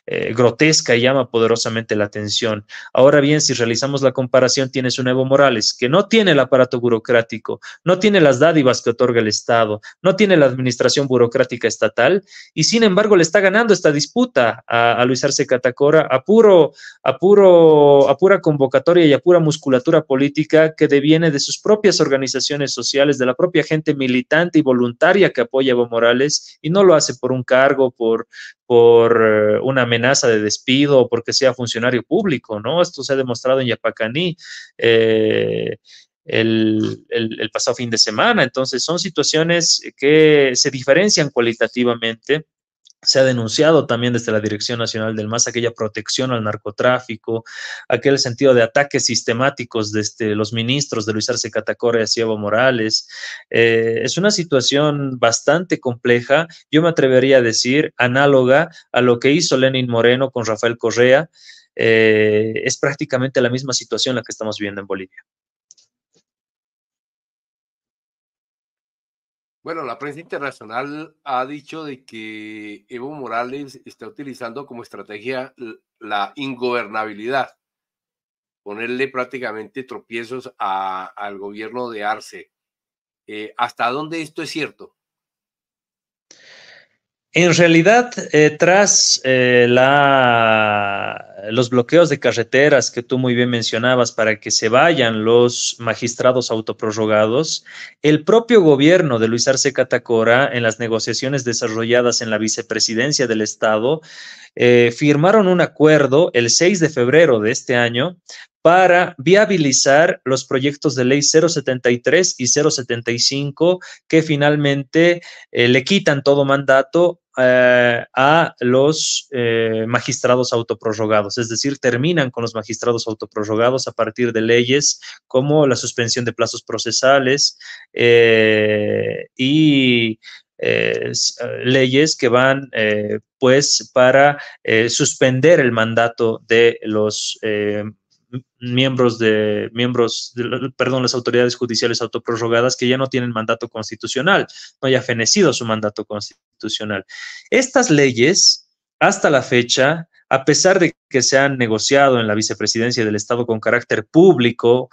eh, grotesca y llama poderosamente la atención. Ahora bien, si realizamos la comparación, tienes un Evo Morales que no tiene el aparato burocrático, no tiene las dádivas que otorga el Estado, no tiene la administración burocrática estatal y sin embargo le está ganando esta disputa a, Luis Arce Catacora a, a pura convocatoria y a pura musculatura política que deviene de sus propias organizaciones sociales, de la propia gente militante y voluntaria que apoya a Evo Morales y no lo hace por un cargo, por, por eh, una amenaza de despido o porque sea funcionario público, ¿no? Esto se ha demostrado en Yapacaní. Eh, el, el, pasado fin de semana. Entonces, son situaciones que se diferencian cualitativamente se ha denunciado también desde la Dirección Nacional del MAS aquella protección al narcotráfico, aquel sentido de ataques sistemáticos desde los ministros de Luis Arce Catacora y Evo Morales. Eh, es una situación bastante compleja, yo me atrevería a decir análoga a lo que hizo Lenin Moreno con Rafael Correa. Eh, es prácticamente la misma situación la que estamos viendo en Bolivia. Bueno, la prensa internacional ha dicho de que Evo Morales está utilizando como estrategia la ingobernabilidad, ponerle prácticamente tropiezos al gobierno de Arce. Eh, ¿Hasta dónde esto es cierto? En realidad, eh, tras eh, los bloqueos de carreteras que tú muy bien mencionabas para que se vayan los magistrados autoprorrogados, el propio gobierno de Luis Arce Catacora, en las negociaciones desarrolladas en la vicepresidencia del Estado, eh, firmaron un acuerdo el 6 de febrero de este año para viabilizar los proyectos de ley 073 y 075 que finalmente eh, le quitan todo mandato eh, a los magistrados autoprorrogados, es decir, terminan con los magistrados autoprorrogados a partir de leyes como la suspensión de plazos procesales y leyes que van pues para suspender el mandato de los miembros de miembros, perdón, las autoridades judiciales autoprorrogadas que ya no tienen mandato constitucional, no haya fenecido su mandato constitucional. Estas leyes, hasta la fecha, a pesar de que se han negociado en la vicepresidencia del Estado con carácter público,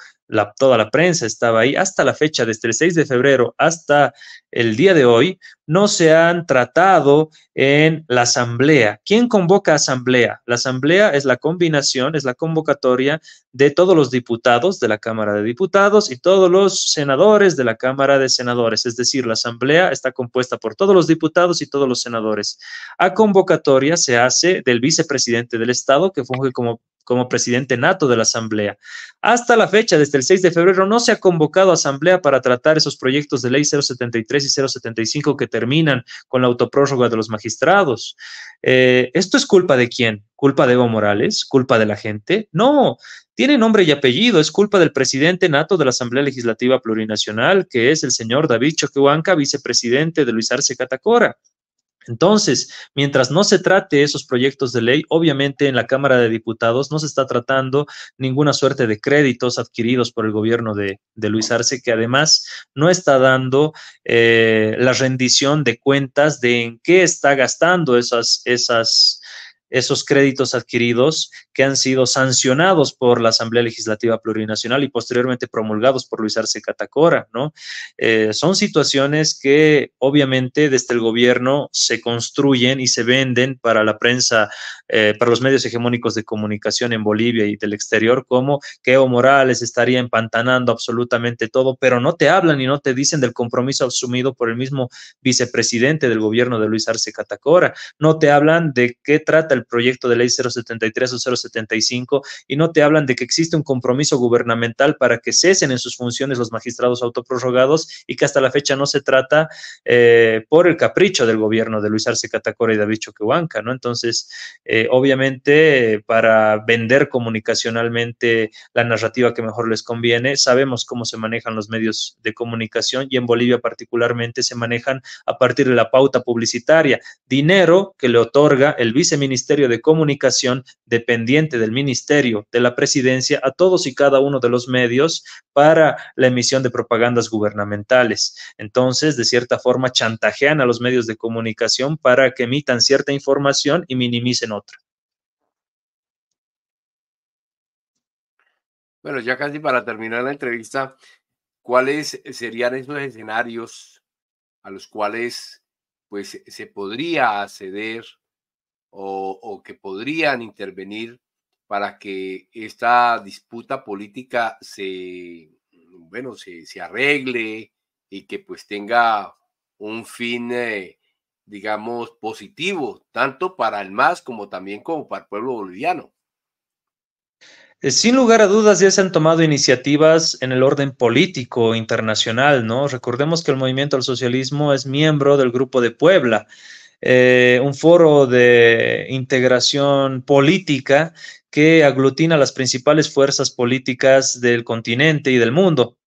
toda la prensa estaba ahí, hasta la fecha, desde el 6 de febrero hasta el día de hoy, no se han tratado en la asamblea. ¿Quién convoca asamblea? La asamblea es la combinación, es la convocatoria de todos los diputados de la Cámara de Diputados y todos los senadores de la Cámara de Senadores. Es decir, la asamblea está compuesta por todos los diputados y todos los senadores. A convocatoria se hace del vicepresidente del Estado, que funge como como presidente nato de la Asamblea. Hasta la fecha, desde el 6 de febrero, no se ha convocado a Asamblea para tratar esos proyectos de ley 073 y 075 que terminan con la autoprórroga de los magistrados. Eh, ¿Esto es culpa de quién? ¿Culpa de Evo Morales? ¿Culpa de la gente? No, tiene nombre y apellido, es culpa del presidente nato de la Asamblea Legislativa Plurinacional, que es el señor David Choquehuanca, vicepresidente de Luis Arce Catacora. Entonces, mientras no se trate esos proyectos de ley, obviamente en la Cámara de Diputados no se está tratando ninguna suerte de créditos adquiridos por el gobierno de, Luis Arce, que además no está dando eh, la rendición de cuentas de en qué está gastando esas, esas, esos créditos adquiridos que han sido sancionados por la Asamblea Legislativa Plurinacional y posteriormente promulgados por Luis Arce Catacora, ¿no? Eh, son situaciones que obviamente desde el gobierno se construyen y se venden para la prensa, eh, para los medios hegemónicos de comunicación en Bolivia y del exterior, como que Evo Morales estaría empantanando absolutamente todo, pero no te hablan y no te dicen del compromiso asumido por el mismo vicepresidente del gobierno de Luis Arce Catacora, no te hablan de qué trata el proyecto de ley 073 o 075 y no te hablan de que existe un compromiso gubernamental para que cesen en sus funciones los magistrados autoprorrogados y que hasta la fecha no se trata eh, por el capricho del gobierno de Luis Arce Catacora y David Choquehuanca, ¿no? Entonces, eh, obviamente, para vender comunicacionalmente la narrativa que mejor les conviene, sabemos cómo se manejan los medios de comunicación y en Bolivia particularmente se manejan a partir de la pauta publicitaria, dinero que le otorga el viceministerio de Comunicación dependiente del Ministerio de la Presidencia a todos y cada uno de los medios para la emisión de propagandas gubernamentales. Entonces, de cierta forma, chantajean a los medios de comunicación para que emitan cierta información y minimicen otra. Bueno, ya casi para terminar la entrevista, ¿cuáles serían esos escenarios a los cuales pues se podría acceder o, que podrían intervenir para que esta disputa política se, bueno, se, arregle y que pues tenga un fin, eh, digamos, positivo, tanto para el MAS como también como para el pueblo boliviano. Eh, sin lugar a dudas, ya se han tomado iniciativas en el orden político internacional, ¿no? Recordemos que el movimiento al socialismo es miembro del Grupo de Puebla, eh, un foro de integración política que aglutina las principales fuerzas políticas del continente y del mundo.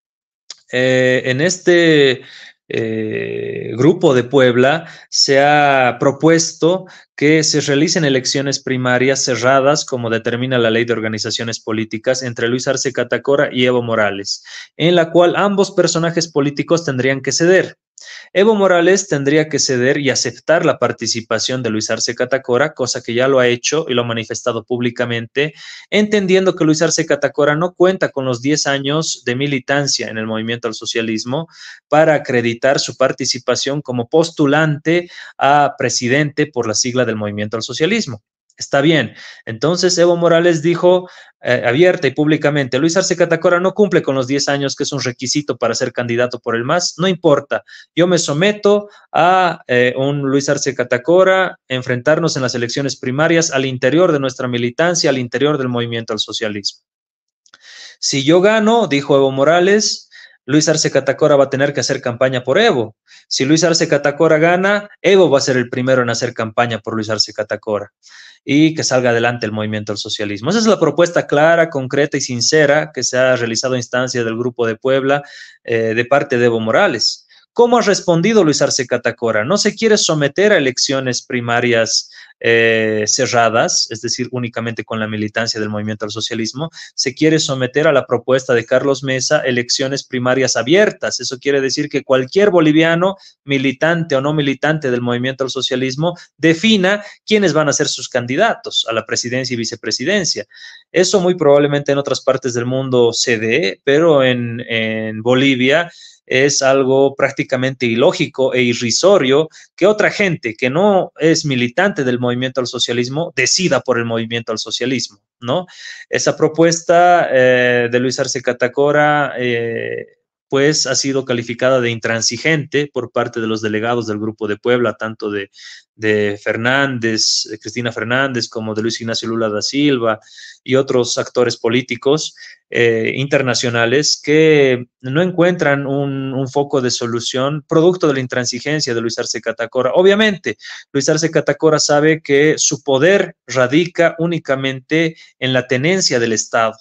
Eh, en este eh, grupo de Puebla se ha propuesto que se realicen elecciones primarias cerradas, como determina la ley de organizaciones políticas, entre Luis Arce Catacora y Evo Morales, en la cual ambos personajes políticos tendrían que ceder. Evo Morales tendría que ceder y aceptar la participación de Luis Arce Catacora, cosa que ya lo ha hecho y lo ha manifestado públicamente, entendiendo que Luis Arce Catacora no cuenta con los 10 años de militancia en el movimiento al socialismo para acreditar su participación como postulante a presidente por la sigla del movimiento al socialismo. Está bien. Entonces Evo Morales dijo eh, abierta y públicamente, Luis Arce Catacora no cumple con los 10 años, que es un requisito para ser candidato por el MAS, no importa. Yo me someto a eh, un Luis Arce Catacora, enfrentarnos en las elecciones primarias al interior de nuestra militancia, al interior del movimiento al socialismo. Si yo gano, dijo Evo Morales, Luis Arce Catacora va a tener que hacer campaña por Evo. Si Luis Arce Catacora gana, Evo va a ser el primero en hacer campaña por Luis Arce Catacora y que salga adelante el movimiento del socialismo. Esa es la propuesta clara, concreta y sincera que se ha realizado a instancia del Grupo de Puebla eh, de parte de Evo Morales. ¿Cómo ha respondido Luis Arce Catacora? No se quiere someter a elecciones primarias eh, cerradas, es decir, únicamente con la militancia del movimiento al socialismo, se quiere someter a la propuesta de Carlos Mesa elecciones primarias abiertas. Eso quiere decir que cualquier boliviano, militante o no militante del movimiento al socialismo, defina quiénes van a ser sus candidatos a la presidencia y vicepresidencia. Eso muy probablemente en otras partes del mundo se dé, pero en, en Bolivia es algo prácticamente ilógico e irrisorio que otra gente que no es militante del movimiento al socialismo decida por el movimiento al socialismo, ¿no? Esa propuesta eh, de Luis Arce Catacora eh, pues ha sido calificada de intransigente por parte de los delegados del Grupo de Puebla, tanto de, de Fernández, de Cristina Fernández, como de Luis Ignacio Lula da Silva y otros actores políticos eh, internacionales que no encuentran un, foco de solución producto de la intransigencia de Luis Arce Catacora. Obviamente, Luis Arce Catacora sabe que su poder radica únicamente en la tenencia del Estado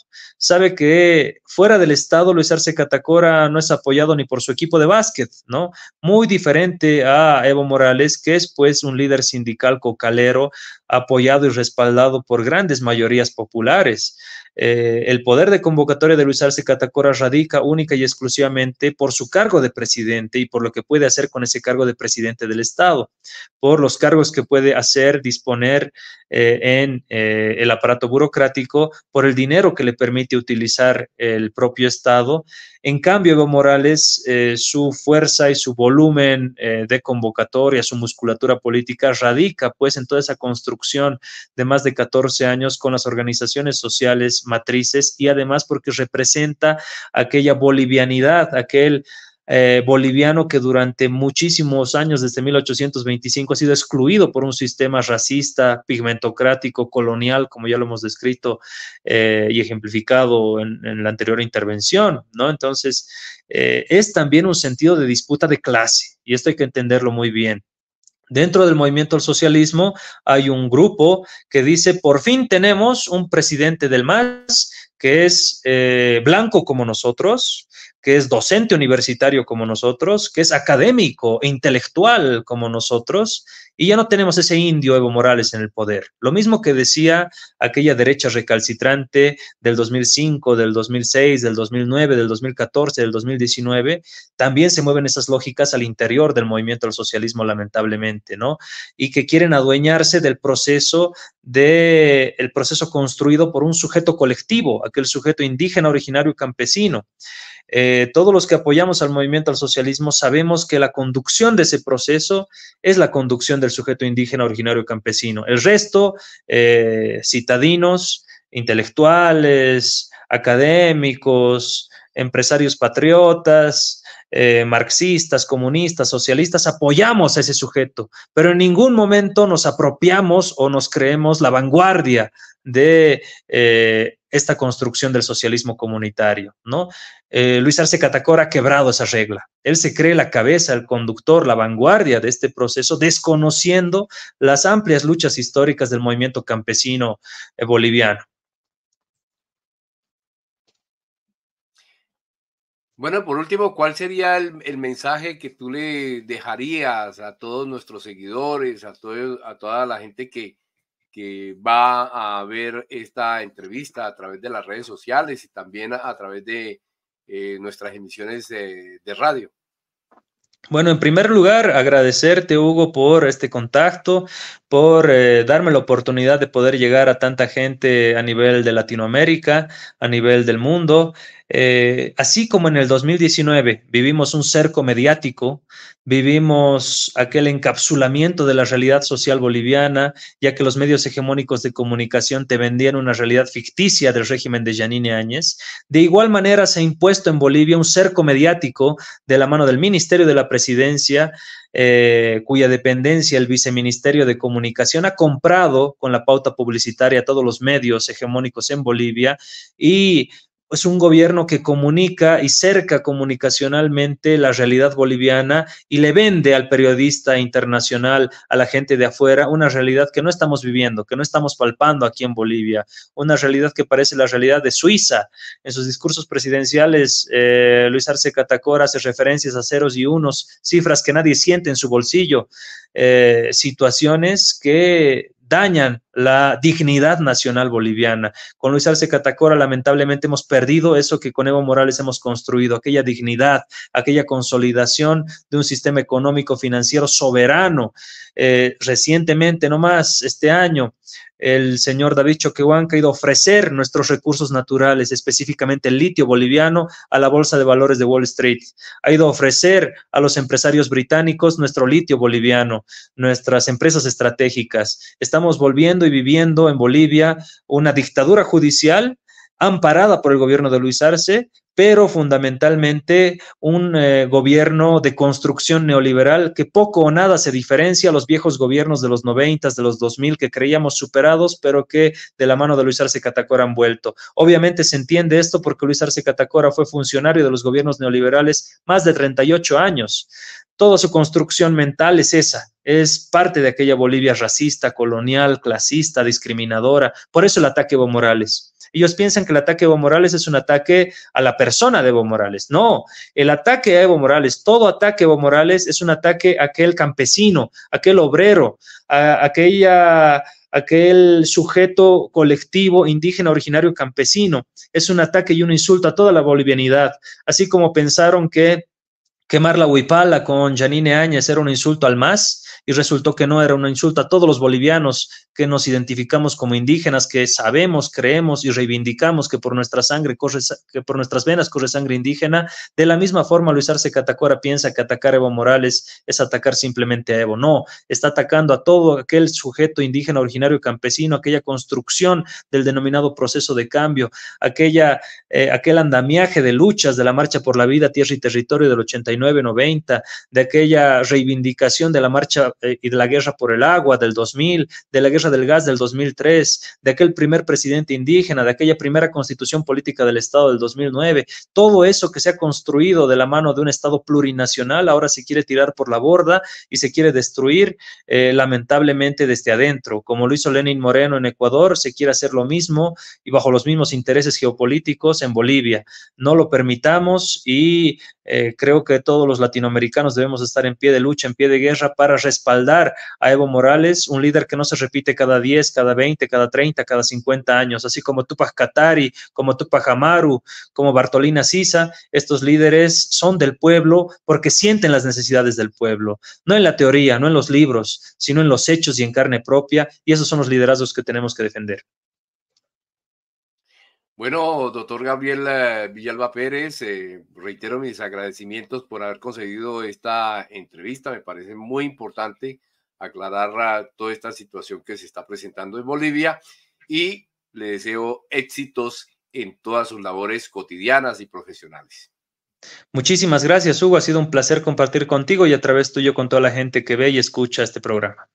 sabe que fuera del Estado Luis Arce Catacora no es apoyado ni por su equipo de básquet, ¿no? Muy diferente a Evo Morales, que es pues un líder sindical cocalero apoyado y respaldado por grandes mayorías populares. Eh, el poder de convocatoria de Luis Arce Catacora radica única y exclusivamente por su cargo de presidente y por lo que puede hacer con ese cargo de presidente del Estado, por los cargos que puede hacer, disponer eh, en eh, el aparato burocrático, por el dinero que le permite utilizar el propio Estado. En cambio, Evo Morales, su fuerza y su volumen de convocatoria, su musculatura política radica pues en toda esa construcción de más de 14 años con las organizaciones sociales matrices y además porque representa aquella bolivianidad, aquel eh, boliviano que durante muchísimos años, desde 1825, ha sido excluido por un sistema racista, pigmentocrático, colonial, como ya lo hemos descrito eh, y ejemplificado en, la anterior intervención, ¿no? Entonces, eh, es también un sentido de disputa de clase, y esto hay que entenderlo muy bien. Dentro del movimiento al socialismo hay un grupo que dice, por fin tenemos un presidente del MAS que es blanco como nosotros, que es docente universitario como nosotros, que es académico e intelectual como nosotros, y ya no tenemos ese indio Evo Morales en el poder. Lo mismo que decía aquella derecha recalcitrante del 2005, del 2006, del 2009, del 2014, del 2019, también se mueven esas lógicas al interior del movimiento del socialismo, lamentablemente, ¿no? Y que quieren adueñarse del proceso de el proceso construido por un sujeto colectivo, aquel sujeto indígena, originario y campesino. Eh, todos los que apoyamos al movimiento al socialismo sabemos que la conducción de ese proceso es la conducción del sujeto indígena originario campesino. El resto, eh, citadinos, intelectuales, académicos, empresarios patriotas, eh, marxistas, comunistas, socialistas, apoyamos a ese sujeto, pero en ningún momento nos apropiamos o nos creemos la vanguardia de esta construcción del socialismo comunitario, ¿no? Eh, Luis Arce Catacora ha quebrado esa regla. Él se cree la cabeza, el conductor, la vanguardia de este proceso, desconociendo las amplias luchas históricas del movimiento campesino boliviano. Bueno, por último, ¿cuál sería el, mensaje que tú le dejarías a todos nuestros seguidores, a, a toda la gente que, que va a ver esta entrevista a través de las redes sociales y también a, través de eh, nuestras emisiones de, radio? Bueno, en primer lugar, agradecerte, Hugo, por este contacto, por eh, darme la oportunidad de poder llegar a tanta gente a nivel de Latinoamérica, a nivel del mundo. Eh, así como en el 2019 vivimos un cerco mediático, vivimos aquel encapsulamiento de la realidad social boliviana, ya que los medios hegemónicos de comunicación te vendían una realidad ficticia del régimen de Yanine Áñez, de igual manera se ha impuesto en Bolivia un cerco mediático de la mano del Ministerio de la Presidencia, eh, cuya dependencia el Viceministerio de Comunicación ha comprado con la pauta publicitaria todos los medios hegemónicos en Bolivia y es un gobierno que comunica y cerca comunicacionalmente la realidad boliviana y le vende al periodista internacional, a la gente de afuera, una realidad que no estamos viviendo, que no estamos palpando aquí en Bolivia, una realidad que parece la realidad de Suiza. En sus discursos presidenciales, eh, Luis Arce Catacora hace referencias a ceros y unos, cifras que nadie siente en su bolsillo, eh, situaciones que dañan la dignidad nacional boliviana. Con Luis Arce Catacora lamentablemente hemos perdido eso que con Evo Morales hemos construido, aquella dignidad, aquella consolidación de un sistema económico financiero soberano. Eh, recientemente, no más este año, el señor David Choquehuanca ha ido a ofrecer nuestros recursos naturales, específicamente el litio boliviano, a la Bolsa de Valores de Wall Street. Ha ido a ofrecer a los empresarios británicos nuestro litio boliviano, nuestras empresas estratégicas. Estamos volviendo y viviendo en Bolivia una dictadura judicial amparada por el gobierno de Luis Arce, pero fundamentalmente un eh, gobierno de construcción neoliberal que poco o nada se diferencia a los viejos gobiernos de los 90, de los 2000 que creíamos superados, pero que de la mano de Luis Arce Catacora han vuelto. Obviamente se entiende esto porque Luis Arce Catacora fue funcionario de los gobiernos neoliberales más de 38 años. Toda su construcción mental es esa, es parte de aquella Bolivia racista, colonial, clasista, discriminadora. Por eso el ataque a Evo Morales. Ellos piensan que el ataque a Evo Morales es un ataque a la persona de Evo Morales. No, el ataque a Evo Morales, todo ataque a Evo Morales es un ataque a aquel campesino, aquel obrero, a aquella aquel sujeto colectivo indígena originario campesino. Es un ataque y un insulto a toda la bolivianidad, así como pensaron que quemar la huipala con Janine Áñez era un insulto al MAS, y resultó que no era un insulto a todos los bolivianos que nos identificamos como indígenas, que sabemos, creemos y reivindicamos que por nuestra sangre corre, que por nuestras venas corre sangre indígena. De la misma forma, Luis Arce Catacora piensa que atacar a Evo Morales es atacar simplemente a Evo. No, está atacando a todo aquel sujeto indígena originario campesino, aquella construcción del denominado proceso de cambio, aquella, eh, aquel andamiaje de luchas de la marcha por la vida, tierra y territorio del 89-90, de aquella reivindicación de la marcha y de la guerra por el agua del 2000, de la guerra del gas del 2003, de aquel primer presidente indígena, de aquella primera constitución política del Estado del 2009, todo eso que se ha construido de la mano de un Estado plurinacional, ahora se quiere tirar por la borda y se quiere destruir eh, lamentablemente desde adentro. Como lo hizo Lenin Moreno en Ecuador, se quiere hacer lo mismo y bajo los mismos intereses geopolíticos en Bolivia. No lo permitamos y eh, creo que todos los latinoamericanos debemos estar en pie de lucha, en pie de guerra para respaldar a Evo Morales, un líder que no se repite cada 10, cada 20, cada 30, cada 50 años, así como Tupac Katari, como Tupac Amaru, como Bartolina Sisa, estos líderes son del pueblo porque sienten las necesidades del pueblo, no en la teoría, no en los libros, sino en los hechos y en carne propia, y esos son los liderazgos que tenemos que defender. Bueno, doctor Gabriel Villalba Pérez, eh, reitero mis agradecimientos por haber conseguido esta entrevista. Me parece muy importante aclarar toda esta situación que se está presentando en Bolivia y le deseo éxitos en todas sus labores cotidianas y profesionales. Muchísimas gracias, Hugo. Ha sido un placer compartir contigo y a través tuyo con toda la gente que ve y escucha este programa.